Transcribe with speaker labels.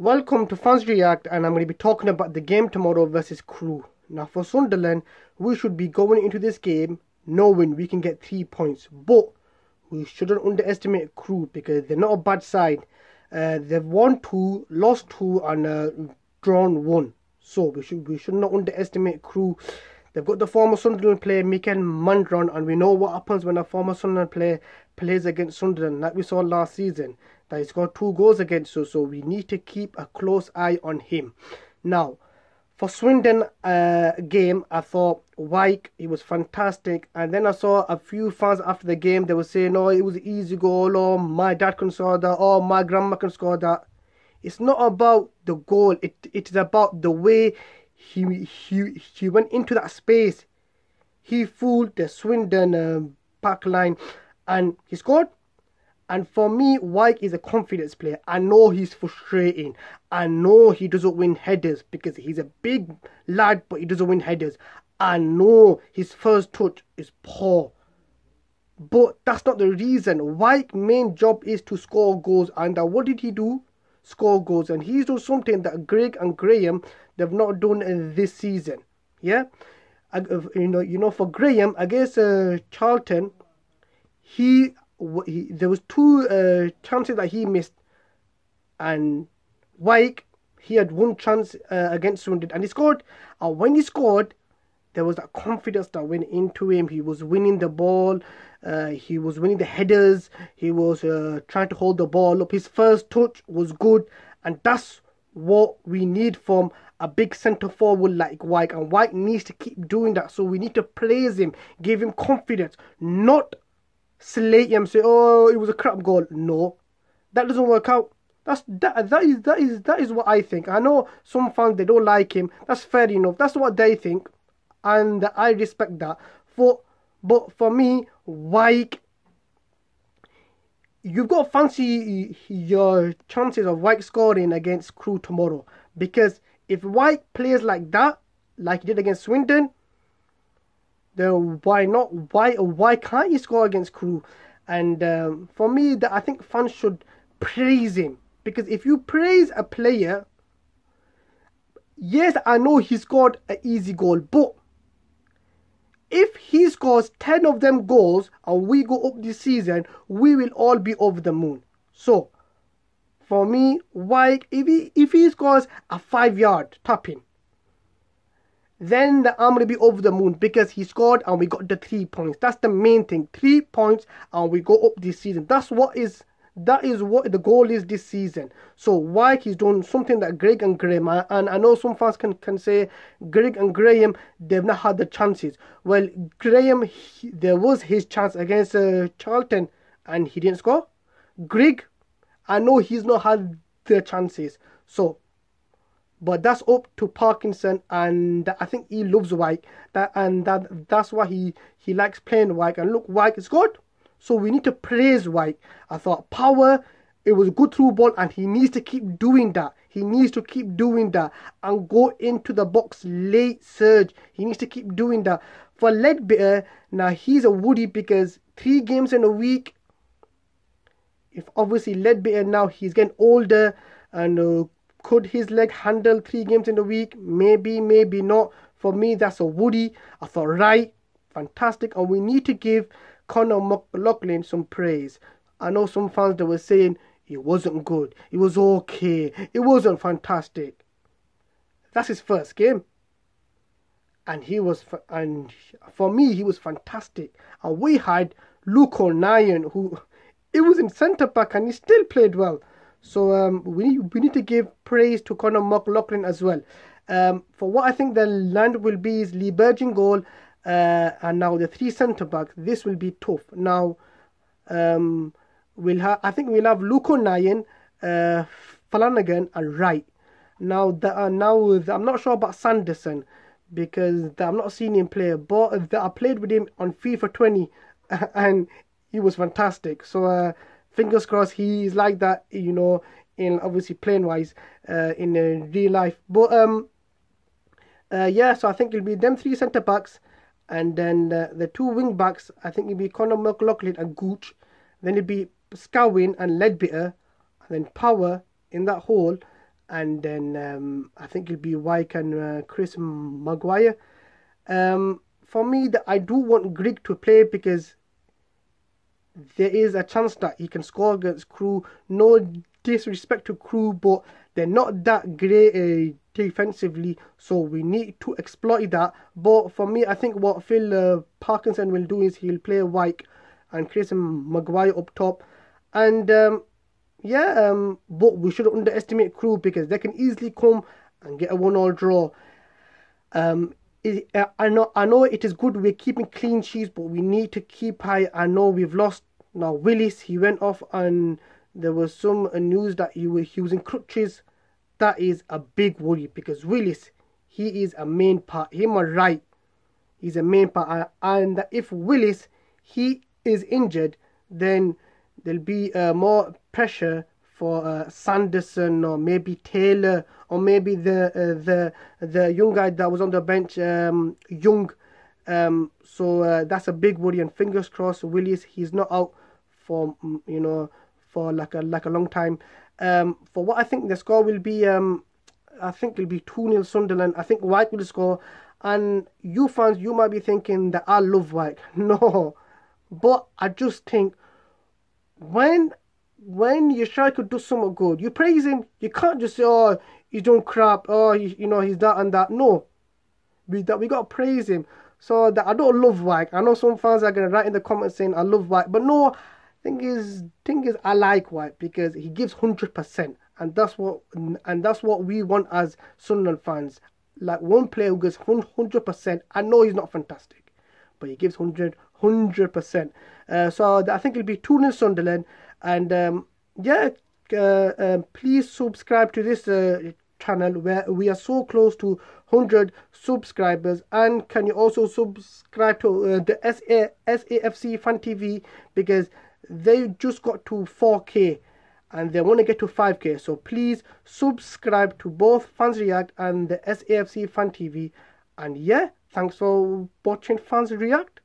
Speaker 1: Welcome to Fans React, and I'm going to be talking about the game tomorrow versus Crewe. Now, for Sunderland, we should be going into this game knowing we can get three points, but we shouldn't underestimate Crewe because they're not a bad side. Uh, they've won two, lost two, and uh, drawn one. So we should we should not underestimate Crewe. They've got the former Sunderland player Mikael Mandron, and we know what happens when a former Sunderland player plays against Sunderland, like we saw last season that he's got two goals against us, so we need to keep a close eye on him. Now, for Swindon uh, game, I thought Wyke, he was fantastic. And then I saw a few fans after the game, they were saying, oh, it was an easy goal, or oh, my dad can score that, or oh, my grandma can score that. It's not about the goal, it, it is about the way he, he, he went into that space. He fooled the Swindon uh, back line and he scored and for me, Wyke is a confidence player. I know he's frustrating. I know he doesn't win headers because he's a big lad, but he doesn't win headers. I know his first touch is poor. But that's not the reason. Wyke's main job is to score goals. And uh, what did he do? Score goals. And he's done something that Grigg and Graham they've not done in this season. Yeah? Uh, you know, you know, for Graham against uh, Charlton, he he, there was two uh, chances that he missed, and Wyke he had one chance uh, against Swindon and he scored. And when he scored, there was that confidence that went into him. He was winning the ball. Uh, he was winning the headers. He was uh, trying to hold the ball up. His first touch was good, and that's what we need from a big centre forward like Wyke. And Wyke needs to keep doing that. So we need to praise him, give him confidence, not slate him, say, "Oh, it was a crap goal." No, that doesn't work out. That's that. That is that is that is what I think. I know some fans they don't like him. That's fair enough. That's what they think, and I respect that. For but for me, Wyke, you've got to fancy your chances of Wyke scoring against Crewe tomorrow because if Wyke plays like that, like he did against Swindon, then why not? Why why can't you score against Crewe? And um, for me, that I think fans should praise him because if you praise a player, yes, I know he scored an easy goal, but if he scores 10 of them goals and we go up this season, we will all be over the moon. So, for me, why if he if he scores a five yard tapping, then going to be over the moon because he scored and we got the three points. That's the main thing. Three points and we go up this season. That's what is that is what the goal is this season. So Wyke he's doing something that Grigg and Graham and I know some fans can, can say Grigg and Graham they've not had the chances. Well, Graham he, there was his chance against uh, Charlton and he didn't score. Grigg, I know he's not had the chances. So but that's up to Parkinson, and I think he loves Wyke. That and that that's why he he likes playing Wyke. And look, Wyke is good, so we need to praise Wyke. I thought Power, it was a good through ball, and he needs to keep doing that. He needs to keep doing that and go into the box late surge. He needs to keep doing that. For Leadbitter, now he's a woody because three games in a week. If obviously Leadbitter now he's getting older and uh, could his leg handle three games in a week? Maybe, maybe not. For me, that's a Woody. I thought, right, fantastic. And we need to give Conor McLaughlin some praise. I know some fans that were saying it wasn't good, it was okay, it wasn't fantastic. That's his first game. And he was, and for me, he was fantastic. And we had Luke O'Nien, who it was in centre back, and he still played well. So um, we we need to give praise to Conor McLaughlin as well. Um, for what I think the land will be is Lee goal, uh, and now the three centre backs. This will be tough. Now, um, we'll have I think we'll have Luke O'Nien, uh, Flanagan, and Wright. Now that uh, now the, I'm not sure about Sanderson because I'm not seeing him play, but I played with him on FIFA 20, and he was fantastic. So. Uh, fingers crossed he's like that, you know, in obviously playing wise, uh, in uh, real life. But um, uh, yeah, so I think it'll be them three centre backs, and then uh, the two wing backs. I think it'll be Conor McLaughlin and Gooch. Then it'll be Scowen and Leadbitter, and then Power in that hole, and then um, I think it'll be Wyke and uh, Chris Maguire. Um, for me, that I do want Grigg to play because there is a chance that he can score against Crewe. No disrespect to Crewe, but they're not that great uh, defensively, so we need to exploit that. But for me, I think what Phil uh, Parkinson will do is he'll play Wyke and Chris Maguire up top, and um, yeah, um, but we shouldn't underestimate Crewe because they can easily come and get a one-all draw. Um, it, uh, I know, I know it is good we're keeping clean sheets, but we need to keep high. I know we've lost now. Willis, he went off and there was some uh, news that he was using crutches. That is a big worry because Willis, he is a main part. Him or Wright, he's a main part. And if Willis, he is injured, then there'll be uh, more pressure for uh, Sanderson or maybe Taylor or maybe the uh, the the young guy that was on the bench, um, Young. Um, so uh, that's a big worry, and fingers crossed, Willis he's not out for mm, you know for like a like a long time. Um, for what I think the score will be, um, I think it'll be two 0 Sunderland. I think Wyke will score, and you fans you might be thinking that I love Wyke. No, but I just think when when your striker does something good, you praise him. You can't just say, "Oh, he's doing crap." Oh, he, you know, he's that and that. No, we that we got to praise him. So that I don't love Wyke. I know some fans are gonna write in the comments saying I love Wyke. but no. Thing is, thing is, I like Wyke because he gives hundred percent, and that's what and that's what we want as Sunderland fans. Like one player who gives hundred percent. I know he's not fantastic, but he gives 100 percent. Uh, so I think it'll be two 0 Sunderland. And um, yeah, uh, um, please subscribe to this uh, channel where we are so close to 100 subscribers. And can you also subscribe to uh, the SA, SAFC Fan TV because they just got to 4k and they want to get to 5k so please subscribe to both Fans React and the SAFC Fan TV and yeah thanks for watching Fans React